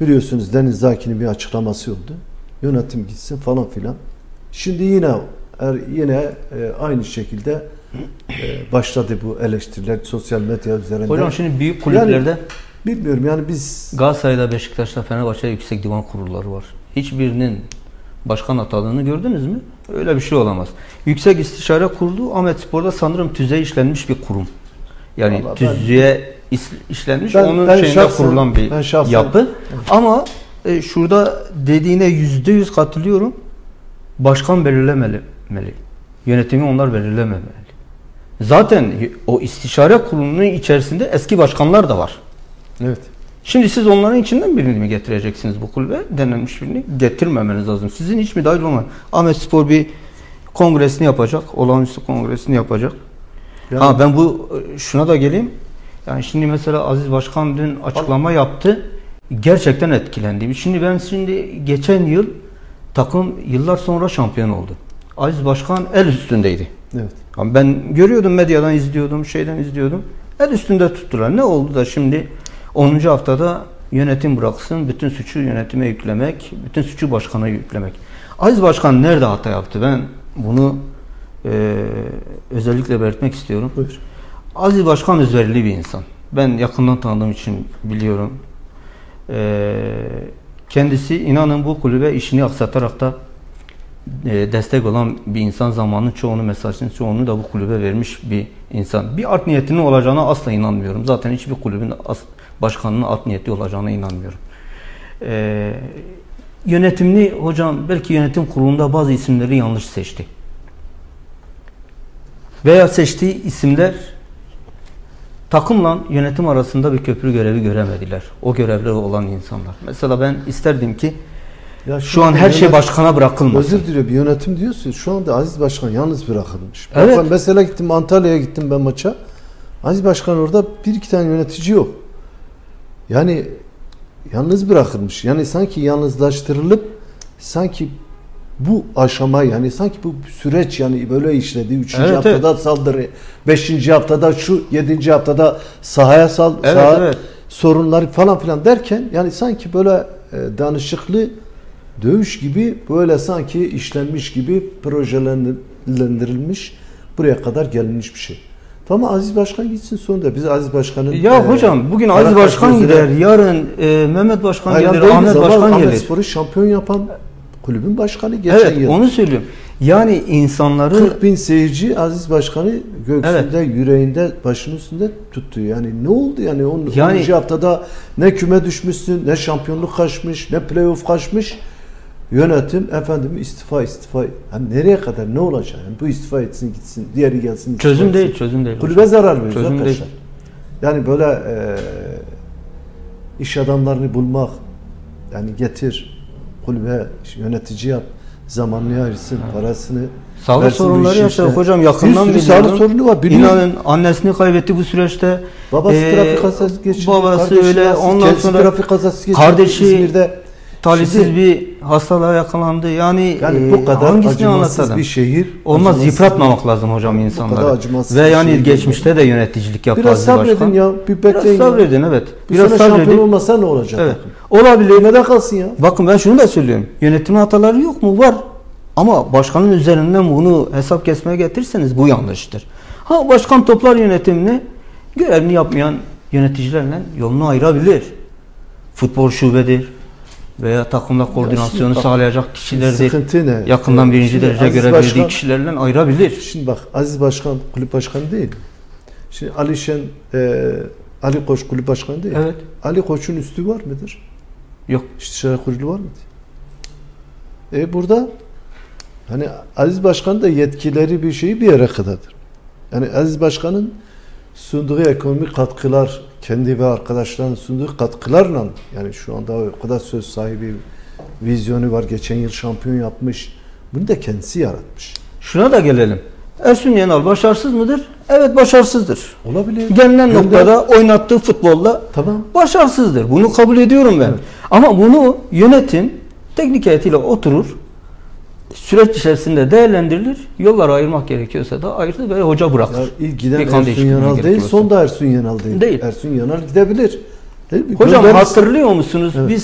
Biliyorsunuz Deniz Zaki'nin bir açıklaması oldu. Yönetim gitsin falan filan. Şimdi yine er, yine e, aynı şekilde e, başladı bu eleştiriler sosyal medya üzerinde. Hocam şimdi büyük kulüplerde Bilmiyorum yani biz Galatasaray'da, Beşiktaş'ta, Fenerbahçe'de yüksek divan kurulları var. Hiçbirinin başkan atadığını gördünüz mü? Öyle bir şey olamaz. Yüksek İstişare Kurulu Ahmet Spor'da sanırım tüzeye işlenmiş bir kurum. Yani Vallahi tüzüğe işlenmiş Ben- onun ben şeyinde şahsen- kurulan bir ben şahsen- yapı. Ama e, şurada dediğine yüzde yüz katılıyorum. Başkan belirlemeli. Yönetimi onlar belirlememeli. Zaten o istişare kurulunun içerisinde eski başkanlar da var. evet. Şimdi siz onların içinden birini mi getireceksiniz bu kulübe? Denenmiş birini getirmemeniz lazım. Sizin hiç mi dahil olmayın? Ahmet Spor bir kongresini yapacak. Olağanüstü kongresini yapacak. Yani- Ha ben bu şuna da geleyim. Yani şimdi mesela Aziz Başkan dün açıklama yaptı. Gerçekten etkilendim. Şimdi ben şimdi geçen yıl takım yıllar sonra şampiyon oldu. Aziz Başkan el üstündeydi. Evet. Ama ben görüyordum medyadan izliyordum, şeyden izliyordum. El üstünde tuttular. Ne oldu da şimdi 10. haftada yönetim bıraksın, bütün suçu yönetime yüklemek, bütün suçu başkana yüklemek. Aziz Başkan nerede hata yaptı? Ben bunu e, özellikle belirtmek istiyorum. Buyur. Aziz Başkan özverili bir insan. Ben yakından tanıdığım için biliyorum. E, kendisi inanın bu kulübe işini aksatarak da e, destek olan bir insan zamanın çoğunu mesajının çoğunu da bu kulübe vermiş bir insan. Bir art niyetinin olacağına asla inanmıyorum. Zaten hiçbir kulübün başkanının art niyeti olacağına inanmıyorum. E, yönetimini hocam belki yönetim kurulunda bazı isimleri yanlış seçti. Veya seçtiği isimler takımla yönetim arasında bir köprü görevi göremediler. O görevli olan insanlar. Mesela ben isterdim ki Ya şu an anda her şey yönet- başkana bırakılmasın. Özür diliyor bir yönetim diyorsun. Şu anda Aziz Başkan yalnız bırakılmış. Evet. Bak ben mesela gittim Antalya'ya gittim ben maça. Aziz Başkan orada bir iki tane yönetici yok. Yani yalnız bırakılmış. Yani sanki yalnızlaştırılıp sanki bu aşama yani sanki bu süreç yani böyle işledi. Üçüncü Evet, haftada saldırı, beşinci haftada şu, yedinci haftada sahaya sal, Evet, saha evet. sorunları falan filan derken yani sanki böyle e, danışıklı dövüş gibi böyle sanki işlenmiş gibi projelendirilmiş buraya kadar gelinmiş bir şey. Tamam Aziz Başkan gitsin sonunda. Biz Aziz Başkan'ın Ya e, hocam bugün Aziz Başkan gider, yarın e, Mehmet Başkan gelir, Ahmet Başkan Ahmet gelir. Spor'u şampiyon yapan kulübün başkanı geçen Evet, yıl. onu söylüyorum. Yani insanları 40 bin seyirci Aziz Başkan'ı göğsünde, yüreğinde, başının üstünde tuttu. Yani ne oldu yani? 10. Yani- haftada ne küme düşmüşsün, ne şampiyonluk kaçmış, ne playoff kaçmış. Yönetim efendim istifa istifa. Yani nereye kadar ne olacak? Yani bu istifa etsin gitsin, diğeri gelsin. çözüm etsin. değil, çözüm değil. Kulübe zarar veriyor Çözüm arkadaşlar. değil. Yani böyle e, iş adamlarını bulmak, yani getir kulübe yönetici yap, zamanını ayırsın, parasını Sağlık versin sorunları işi yaşadı işte. hocam yakından Bir sağlık sorunu var. biliyorum. İnanın annesini kaybetti bu süreçte. Babası Ee, trafik kazası geçirdi. Babası öyle. Ondan sonra trafik kazası geçirdi. kardeşi İzmir'de. Talihsiz Şimdi- bir hastalığa yakalandı. Yani, Yani e, bu kadar hangisini anlatalım? bir şehir. Olmaz acımasız yıpratmamak lazım hocam insanları. Ve yani şey geçmişte de yöneticilik yaptı Biraz sabredin Başkan. ya. Bir Biraz bekleyin. ya. sabredin evet. Bu Biraz sene şampiyon sabredin. olmasa ne olacak? Evet. Olabilir. Neden kalsın ya? Bakın ben şunu da söylüyorum. Yönetimin hataları yok mu? Var. Ama başkanın üzerinden bunu hesap kesmeye getirseniz bu yanlıştır. Ha başkan toplar yönetimini görevini yapmayan yöneticilerle yolunu ayırabilir. Futbol şubedir veya takımla koordinasyonu bak, sağlayacak. Sıkıntı ne? Yakından birinci Şimdi derece verdiği kişilerle ayırabilir. Şimdi bak Aziz Başkan kulüp başkanı değil. Şimdi Ali Şen, e, Ali Koç kulüp başkanı değil. Evet. Ali Koç'un üstü var mıdır? Yok. İstişare kurulu var mıdır? E burada hani Aziz Başkan da yetkileri bir şeyi bir yere kadardır. Yani Aziz Başkan'ın sunduğu ekonomik katkılar, kendi ve arkadaşlarının sunduğu katkılarla yani şu anda o kadar söz sahibi vizyonu var. Geçen yıl şampiyon yapmış. Bunu da kendisi yaratmış. Şuna da gelelim. Ersun Yanal başarısız mıdır? Evet başarısızdır. Olabilir. Gelinen Gönder. noktada oynattığı futbolla Tamam. başarısızdır. Bunu kabul ediyorum ben. Ama bunu yönetim teknik heyetiyle oturur. Süreç içerisinde değerlendirilir. Yollar ayırmak gerekiyorsa da ayırır ve hoca Ya bırakır. ilk giden Ersun Yanal gerek değil, son da Ersun Yanal değil. Değil. Ersun Yanal gidebilir. Değil mi? Hocam Göndeririz. hatırlıyor musunuz? Evet. Biz